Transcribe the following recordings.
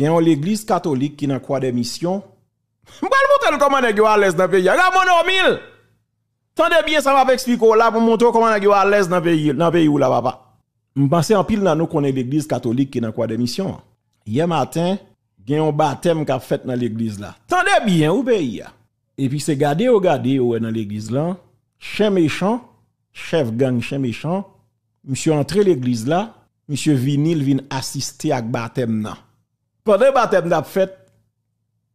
gen l'église catholique qui n'a quoi des missions. M'pral montrer comment nèg yo à l'aise dans pays. Regarde mon mille. Tendez bien ça va expliquer là pour montrer comment nèg yo à l'aise dans pays dans pays où là papa. M'pense en pile dans nous connaît l'église catholique qui n'a quoi des missions. Hier matin, gen un baptême qu'a fait dans l'église là. Tendez bien ou pays. Et puis c'est garder ou garder ou dans l'église là, chien méchant, chef gang chien méchant, monsieur entré l'église là, monsieur vinil vient assister à baptême là. Pendant baptême n'a fait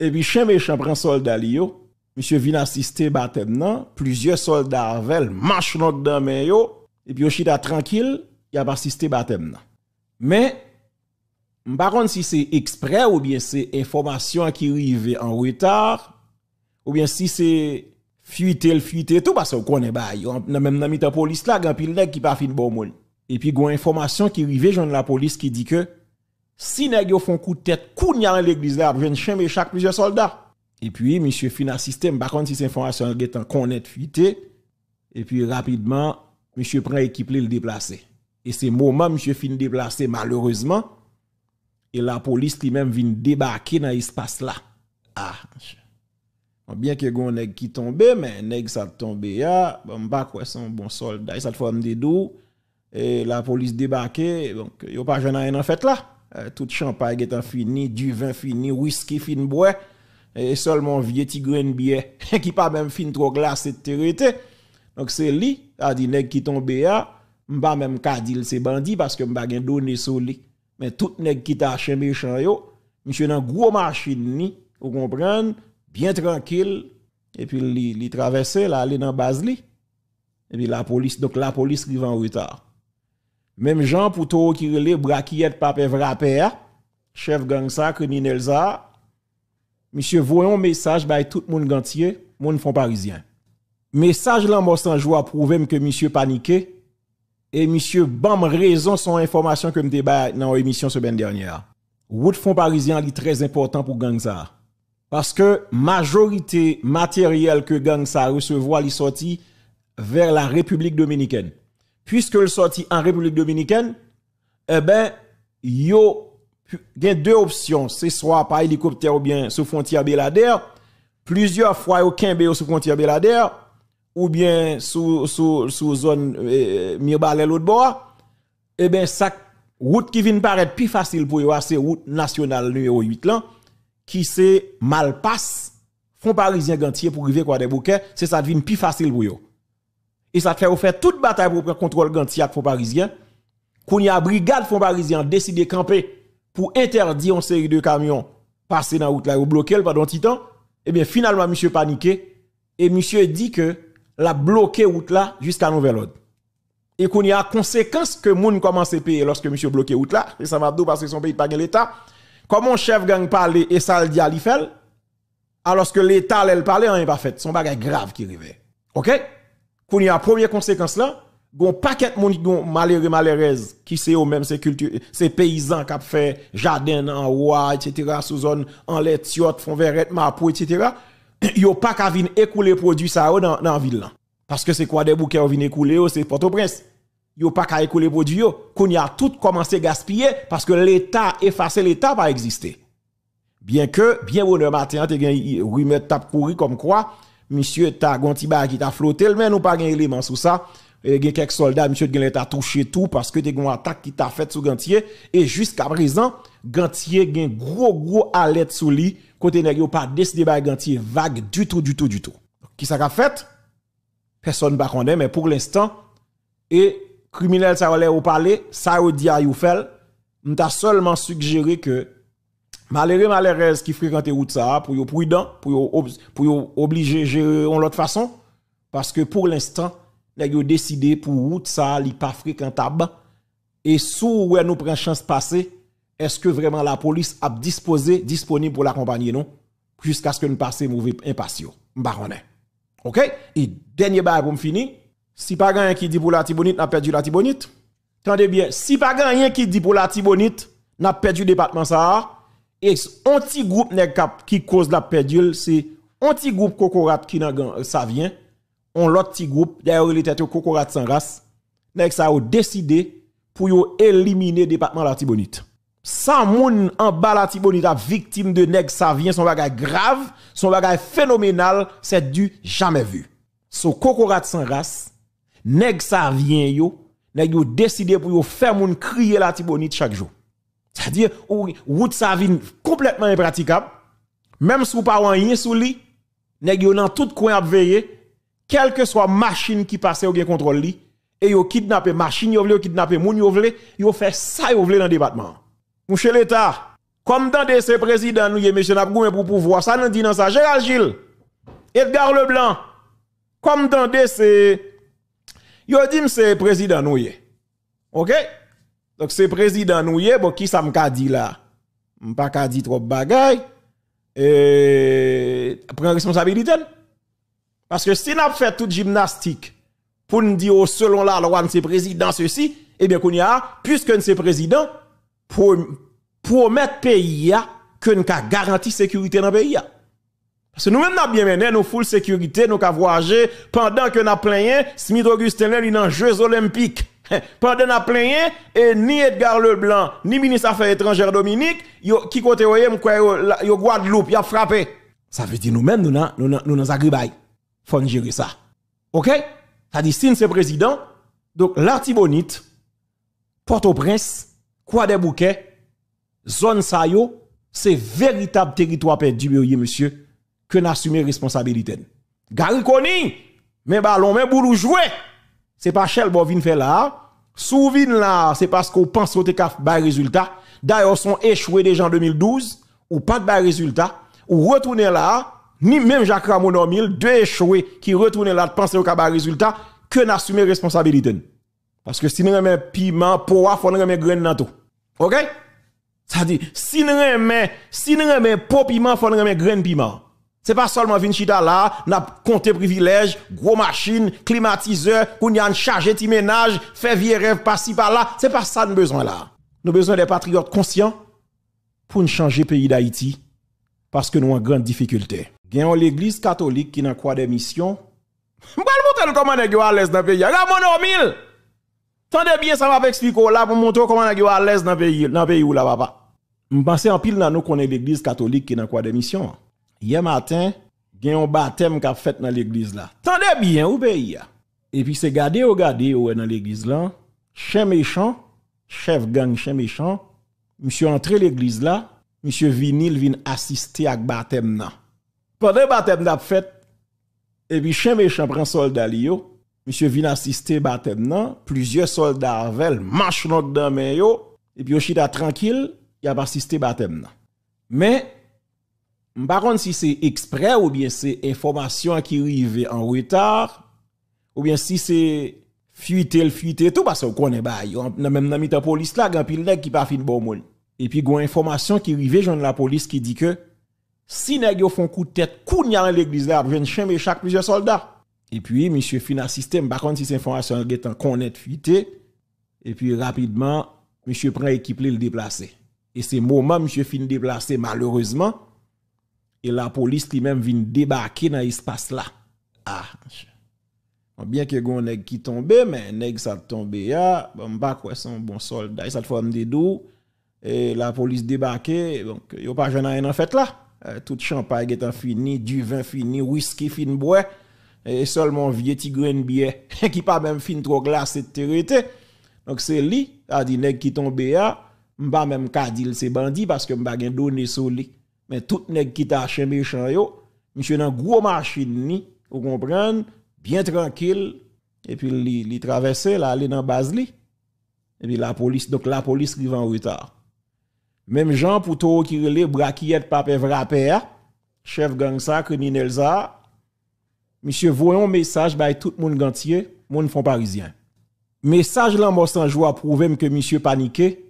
et puis chien méchant prend soldat li yo, monsieur vient assister baptême là, plusieurs soldats avec marche dans main yo et puis chita tranquille, il a assisté baptême là. Mais par contre si c'est exprès ou bien c'est information qui arrive en retard ou bien si c'est fuite le fuite tout parce qu'on connaît ba même dans la police là grand pile qui pas fin bon monde et puis gon information qui arrive joindre la police qui dit que si nèg yo font coup de tête kounya dans l'église là jeune chien chaque plusieurs soldats. Et puis monsieur fin assisté par contre si cette information est en connaître fuite et puis rapidement monsieur prend équipe le déplacer et c'est moment monsieur fin déplacer malheureusement. Et la police lui-même vient débarquer dans l'espace là. Ah Bien que gon nèg qui tombe, mais nèg ça tombe ya, bon pas quoi son bon soldat, ça forme des dou et la police débarqué, donc yo pas jamais rien en fait là. Euh, tout champagne est fini, du vin fini, whisky fin bois et seulement vieux tigre bière qui pas même fin trop glacé de Donc c'est lui a dit nèg qui tombe ya, m'pa même ka dire c'est bandit parce que m'pa gen donné sur lui. Mais tout nèg qui t'a acheté méchant yo, monsieur dans gros machine ni, vous comprenez bien tranquille, et puis il traversait, là, aller dans base. Et puis la police, donc la police arrive en retard. Même Jean Pouto qui relève braquillette pape vraper, chef gang ça, criminel ça, monsieur, voyons message by tout le monde gantier, monde font parisien. Message là, moi, sans joie, prouver que monsieur paniqué, et monsieur, bam, raison son information que m'te dans l'émission semaine dernière. Route fond parisien est très important pour gang. Parce que majorité matérielle que gang ça recevoir li sorti vers la République dominicaine. Puisque le sorti en République dominicaine, eh ben, yo, y a deux options. C'est soit par hélicoptère ou bien sous frontière Belader. Plusieurs fois au Kembe sous frontière Belader. Ou bien sous, sous, sous zone euh, Mirbalè l'autre bord. Eh ben, ça, route qui vient paraître plus facile pour yo, c'est route nationale numéro 8 là qui c'est mal passe font parisien gantier pour arriver quoi des bouquets c'est ça devient plus facile pour eux et ça fait faire toute bataille pour prendre contrôle gantier avec font parisien qu'on y a brigade font parisien décidé de camper pour interdire une série de camions passer dans la route là ou bloquer pendant un temps eh bien finalement monsieur paniqué et monsieur dit que la bloqué route là jusqu'à nouvel ordre et qu'on y a conséquence que moun commence à payer lorsque monsieur bloqué route là et ça va parce que son pays pas l'état Comment chef gang parle et ça le dit à l'IFEL, alors que l'État elle parle, rien pas fait. Son bagage grave qui arrive. OK? Pour y a première conséquence là, gon paquet moun gon malheureux malheureuse qui c'est au même ces culture ces paysans qui fait jardin en roi etc. sous zone en letiot font verret mapou etc. yo pas qu'à venir écouler produit ça dans dans ville là. Parce que c'est quoi des bouquets qui viennent écouler c'est Port-au-Prince yo pas qu'à écouler produit yo, qu'on y a tout commencé gaspiller parce que l'État effacé l'État pas exister. Bien que, bien bonheur matin, te gen remettre tap couru comme quoi, monsieur ta gonti qui t'a flotté, mais nous pas gen élément sur ça. Et gen quelques soldats, monsieur gen l'état touché tout parce que te gen attaque qui t'a fait sous Gantier et jusqu'à présent, Gantier gen gros gros alerte sous lui, côté nèg yo pas décidé ba Gantier vague du tout du tout du tout. Qui ça a fait? Personne pas connaît mais pour l'instant et criminel ça ou parler, ça ou dit à you fait, m'ta seulement suggéré que malheureux malheureuse qui fréquente route ça pour yo prudent, pour pour obligé gérer l'autre façon parce que pour l'instant, nèg yo décidé pour route ça li pas fréquentable et sous où nous prend chance passer, est-ce que vraiment la police a disposé disponible pour l'accompagner non? Jusqu'à ce que nous passions mauvais impatient. M'baronne. OK? Et dernier bail pour me finir si pas rien qui dit pour la Tibonite, n'a perdu la Tibonite. Tendez bien, si pas rien qui dit pour la Tibonite, n'a perdu le département ça. Et un petit groupe qui cause la perdue, c'est un petit groupe cocorat qui n'a ça vient. On l'autre petit groupe, d'ailleurs il était cocorat sans race. Nèg ça a décidé pour éliminer le département la Tibonite. sans moun en bas la Tibonite victime de nèg ça vient son bagage grave, son bagage phénoménal, c'est du jamais vu. So kokorat sans race, nèg ça vient yo, nèg yo décidé pour faire moun crier la Tibonite chaque jour. C'est-à-dire route ça vient complètement impraticable. Même si vous pas rien sous lui, nèg yo dans tout coin à veiller, quelle que soit machine qui passe ou bien contrôle li, et yo kidnapper machine yo vle kidnapper moun yo vle, yo fait ça yo vle dans département. Monsieur l'État, comme dans des ces présidents nous monsieur n'a pour pouvoir, ça nous dit dans ça Gérald Gilles, Edgar Leblanc, comme dans des ces yo dit c'est président nous OK? Donc c'est président nous bon qui ça m'a dit là? M'pas ka dit trop bagay et prend responsabilité parce que si n'a fait toute gymnastique pour nous dire oh, selon la loi c'est président ceci eh bien qu'on y a puisque c'est président pour promettre pays que nous avons garanti sécurité dans le pays. Parce que nous-mêmes, nous bien mené, nous full sécurité, nous avons voyagé pendant que nous avons plein, Smith Augustin dans les Jeux Olympiques. Pendant plein, et ni Edgar Leblanc, ni ministre Affaires étrangères Dominique, qui côté yo, Guadeloupe, y frappé. Ça veut dire nous-mêmes, nous nous nous nous nous Faut gérer ça. OK? Ça dit, si c'est président, donc l'Artibonite, Port-au-Prince, Quoi des bouquets, zone yo, c'est véritable territoire perdu, monsieur, que n'assumer responsabilité. Gary Koni, mais ballon, mais boulou jouer. C'est pas Shell vin fait là. Souvin là, c'est parce qu'on pense que vous avez résultat. D'ailleurs, sont échoués déjà en 2012, ou pas de résultat, ou retourner là, ni même Jacques Ramon deux échoués qui retournent là, de penser au résultat, que n'assumer responsabilité. Parce que si nous avons piment, pour faut nous remettre grain dans tout. OK? Ça dit, si nous avons si nous pot piment, faut nous remettre grain piment. C'est pas seulement Vinchita là, n'a compté privilège, gros machine, climatiseur, qu'on y a chargé de ménage, fait vieux rêve par-ci par-là. C'est pas ça nous besoin là. Nous besoin des patriotes conscients pour nous changer pays d'Haïti parce que nous avons une grande difficulté. Gagnons l'église catholique qui n'a quoi des missions? Vous montrer comment est à l'aise dans le pays. Regarde mon mille. Tendez bien, ça va expliquer là pour montrer comment est à l'aise dans le pays, pays où là, papa. Je pense en pile dans nous qu'on est l'église catholique qui dans quoi d'émission. Hier matin, il y a un baptême qui a fait dans l'église là. Tendez bien, où pays Et puis c'est gardé ou gardé dans l'église là. Chef méchant, chef gang, chef méchant. Monsieur entré l'église là, monsieur Vinil vient assister à baptême là. Pendant baptême n'a fait, et puis chef méchant prend soldat yo. Monsieur vient assister baptême nan, plusieurs soldats avec marche dans men yo, et puis chita tranquille, il a assisté baptême nan. Mais par contre si c'est exprès ou bien c'est information qui arrive en retard ou bien si c'est fuité fuité tout parce qu'on connaît ba même dans la police là grand pile nèg qui pas fin bon monde. Et puis gon information qui arrive joindre la police qui dit que si nèg yo font coup de tête, kounya dans l'église là, vient chembe chaque plusieurs soldats. Et puis, monsieur fin assisté, par contre, si cette information est en connaître fuité, et puis rapidement, monsieur prend équipe le déplacer. Et c'est moment, monsieur fin déplacé, malheureusement, et la police lui-même vient débarquer dans l'espace là. Ah, bien que gon nèg qui tombe, mais nèg ça tombe ya, bon pas quoi son bon soldat, ça forme des doux et la police débarqué, donc yo pas jamais rien en fait là. Euh, tout champagne est fini, du vin fini, whisky fin bois et seulement vieux tigre billet qui pas même fin trop glacé de terreté. Donc c'est lui, a dit nèg qui tombe là, m'pa même ka dire c'est bandit parce que m'pa gen donné sur lui. Mais tout nèg qui t'a acheté méchant yo, monsieur dans gros machine ni, vous comprenez, bien tranquille et puis li, li traverser là aller dans base li. Et puis la police donc la police arrive en retard. Même Jean Pouto qui relève braquillette pape vraper, chef gang ça criminel ça Monsieur, voyons message by tout le monde gantier, monde font parisien. Message là, moi, sans joie, prouver que monsieur paniqué.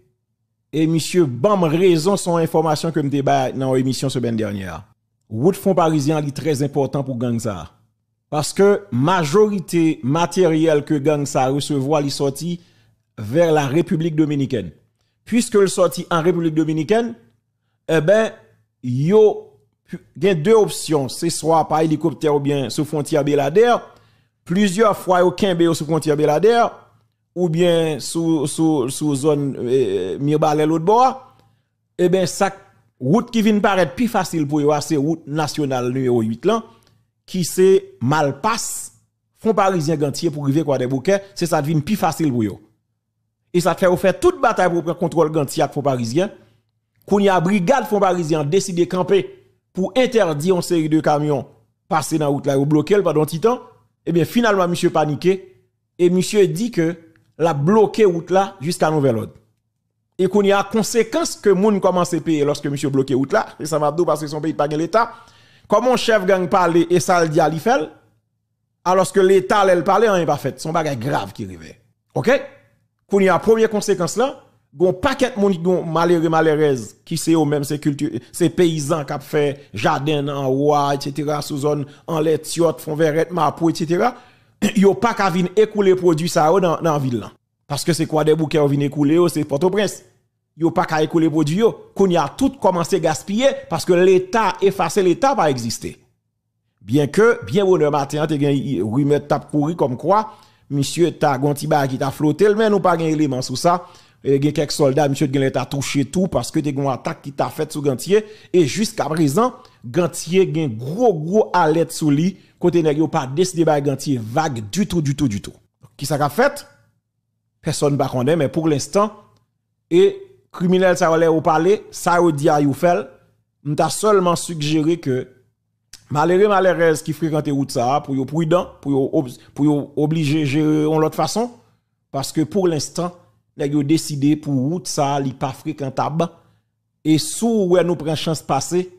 Et monsieur, bam, raison son information que m'te dans l'émission semaine dernière. Route fond parisien est très important pour gang ça. Parce que majorité matérielle que gang ça recevoir li sorti vers la République dominicaine. Puisque le sorti en République dominicaine, eh ben, yo il y a deux options. C'est soit par hélicoptère ou bien sous frontière Belader. Plusieurs fois au Kembe sous frontière Belader. Ou bien sous, sous, sous zone euh, Mirbalé l'autre bord. eh bien, ça, route qui vient paraître plus facile pour eux, c'est route nationale numéro 8 là, qui c'est mal passe, fond parisien gantier pour arriver quoi des bouquets, c'est ça devient plus facile pour eux. Et ça fait faire toute bataille pour prendre contrôle gantier avec fond parisien. Quand y a brigade fond parisien décide de camper pour interdire une série de camions passer dans la route là ou bloquer pendant un petit temps, eh bien finalement monsieur paniqué et monsieur dit que la bloqué route là jusqu'à nouvel ordre. Et qu'on y a conséquence que moun commence à payer lorsque monsieur bloqué route et ça m'a dit parce que son pays pas l'état. Comment chef gang parle et ça le dit à l'IFEL, alors que l'état elle parlait rien pas fait, son bagage grave qui arrivait. OK? Qu'on y a première conséquence là, gon paquet moun gon malheureux malheureuse qui c'est au même culture c'est paysans qui fait jardin en roi etc. sous zone en letiot font verret mapou etc. yo pas qu'à venir écouler produit ça dans dans ville là. Parce que c'est quoi des bouquets viennent écouler c'est Port-au-Prince. Yo pas qu'à écouler produit yo. Qu'on y a tout commencé gaspiller parce que l'état effacé l'état pas exister. Bien que bien bonheur matin te gen remettre tap courir comme quoi monsieur ta gonti qui t'a flotté mais nous pas gain élément sur ça. Et a quelques soldats, monsieur Gagné a touché tout parce que as une attaque qui t'a fait sur Gantier. Et jusqu'à présent, Gantier une gros, gros alerte sous lui. Côté n'a pas décidé de Gantier vague du tout, du tout, du tout. Qui ça a fait? Personne ne connaît, mais pour l'instant, et criminel ça va au parler, ça a dit à Youfel, m'ta seulement suggéré que malheureux malheureuse qui fréquente route ça pour yo prudent, pour yo, pour obliger gérer en l'autre façon parce que pour l'instant nèg décidé pour route ça li pas fréquentable et sous où nous prend chance passer